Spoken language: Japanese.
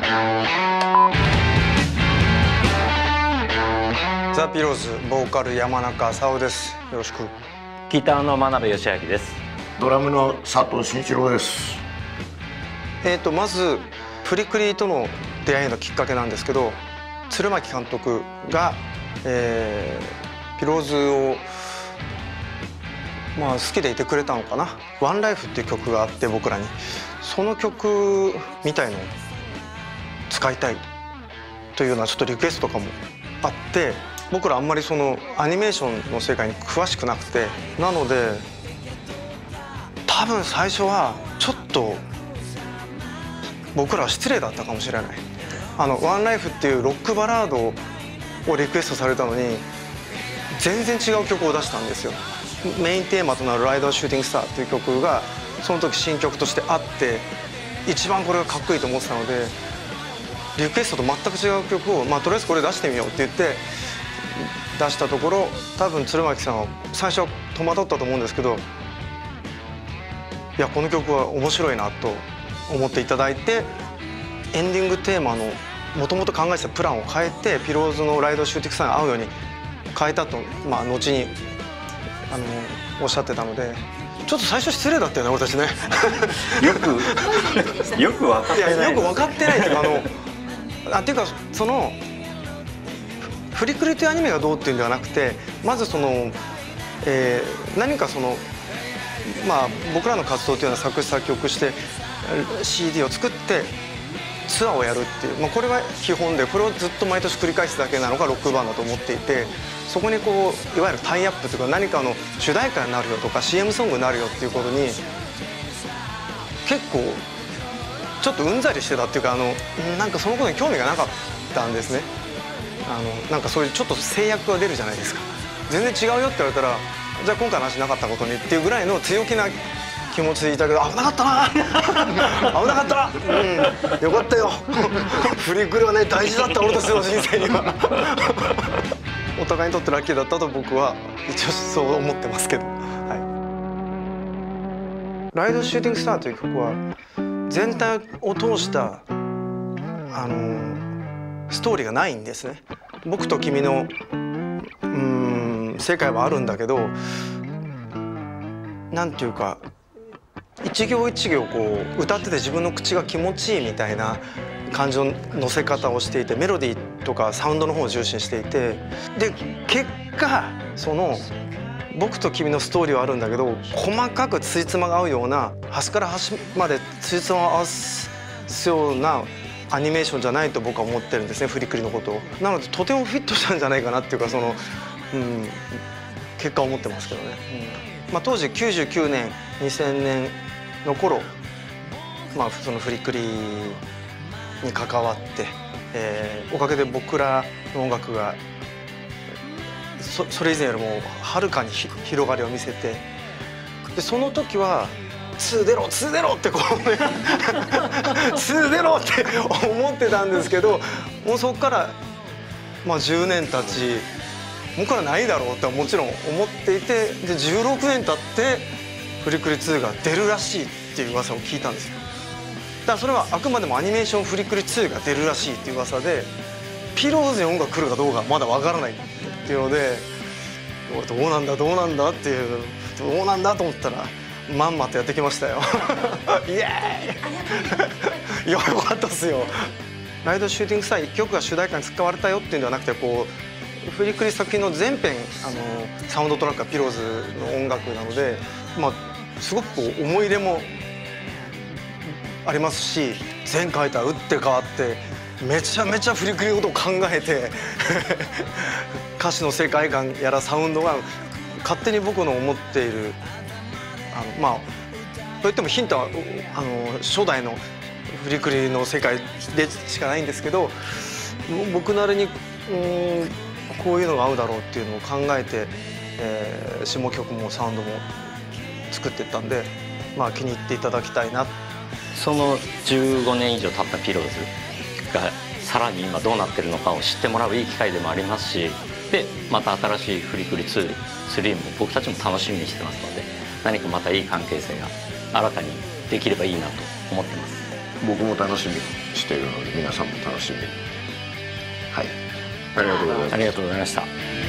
ザ・ピローズボーカル山中沙央です。よろしく。ギターの真鍋義明です。ドラムの佐藤慎一郎です。えーとまずプリクリとの出会いのきっかけなんですけど鶴巻監督が、えー、ピローズをまあ好きでいてくれたのかな「ワンライフっていう曲があって僕らに。その曲みたいのを使いたいというようなちょっとリクエストとかもあって僕らあんまりそのアニメーションの世界に詳しくなくてなので多分最初はちょっと僕らは失礼だったかもしれない。あの「ワンライフっていうロックバラードをリクエストされたのに全然違う曲を出したんですよ。メインテーマとなる「ライドシューティングスター」っていう曲がその時新曲としてあって一番これがかっこいいと思ってたのでリクエストと全く違う曲を、まあ、とりあえずこれ出してみようって言って出したところ多分鶴巻さんは最初は戸惑ったと思うんですけどいやこの曲は面白いなと思っていただいてエンディングテーマのもともと考えてたプランを変えてピローズの「ライドシューティングスター」に合うように変えたと、まあ、後にあのおっしゃってたのでちょっと最初失礼だったよね俺たちね。よくよく分かってないよく分かってないっていうかあのあっていうかその「フリクリ」というアニメがどうっていうんではなくてまずその、えー、何かそのまあ僕らの活動というのは作詞作曲して CD を作ってツアーをやるっていう、まあ、これが基本でこれをずっと毎年繰り返すだけなのがロックバンドと思っていてそこにこういわゆるタイアップというか何かの主題歌になるよとか CM ソングになるよっていうことに結構ちょっとうんざりしてたっていうかあのなんかそのことに興味がなかったんですね。あのなんかそういうちょっと制約が出るじゃないですか。全然違うよって言われたらじゃあ今回の話なかったことにっていうぐらいの強気な気持ちでいたけど危なかったな。危なかったうん。よかったよ。フリクルはね大事だった俺たちの人生には。お互いにとってラッキーだったと僕は一応そう思ってますけど、はい、ライドシューティングスターという曲は全体を通したあのストーリーがないんですね。僕と君のうん世界はあるんだけどなんていうか一行一行こう歌ってて自分の口が気持ちいいみたいな感情の乗せ方をしていてメロディーとかサウンドの方を重視していてで結果その僕と君のストーリーはあるんだけど細かくついつまが合うような端から端までついつまを合わすようなアニメーションじゃないと僕は思ってるんですねフリクリのことを。なのでとてもフィットしたんじゃないかなっていうかその、うん、結果思ってますけどね。うんまあ、当時99年2000年の頃、まあ、そのフリクリに関わって、えー、おかげで僕らの音楽がそそれ以前よりもはるかに広がりを見せてでその時は「2出ろ2出ろ!」ってこうね「2出ろ!」って思ってたんですけどもうそこから、まあ、10年経ち僕はないだろうってもちろん思っていてで16年経って「フリクリ2」が出るらしいっていう噂を聞いたんですよ。だからそれはあくまでもアニメーション「フリクリ2」が出るらしいっていう噂でピローズに音楽来るかどうかまだわからないっていうのでどうなんだどうなんだっていうどうなんだと思ったらまんまとやってきましたよ。イエーイ！いやよかったっすよ。ライドシューティングスター1曲が主題歌に使われたよっていうんではなくてこうフリクリ作品の全編あのサウンドトラックはピローズの音楽なので、まあ、すごくこう思い入れもありますし前回とは打って変わってめちゃめちゃフリクリのことを考えて歌詞の世界観やらサウンドが勝手に僕の思っているあのまあといってもヒントはあの初代のフリクリの世界でしかないんですけど僕なりにうこういうのが合うだろうっていうのを考えて、えー、下曲もサウンドも作ってったんで、まあ、気に入っていただきたいな。その15年以上経ったピローズ。がさらに今どうなってるのかを知ってもらういい機会でもありますしでまた新しいフリクリ2、3も僕たちも楽しみにしてますので何かまたいい関係性が新たにできればいいなと思ってます。僕も楽しみにしているので皆さんも楽しみに。はい。ありがとうございますありがとうございました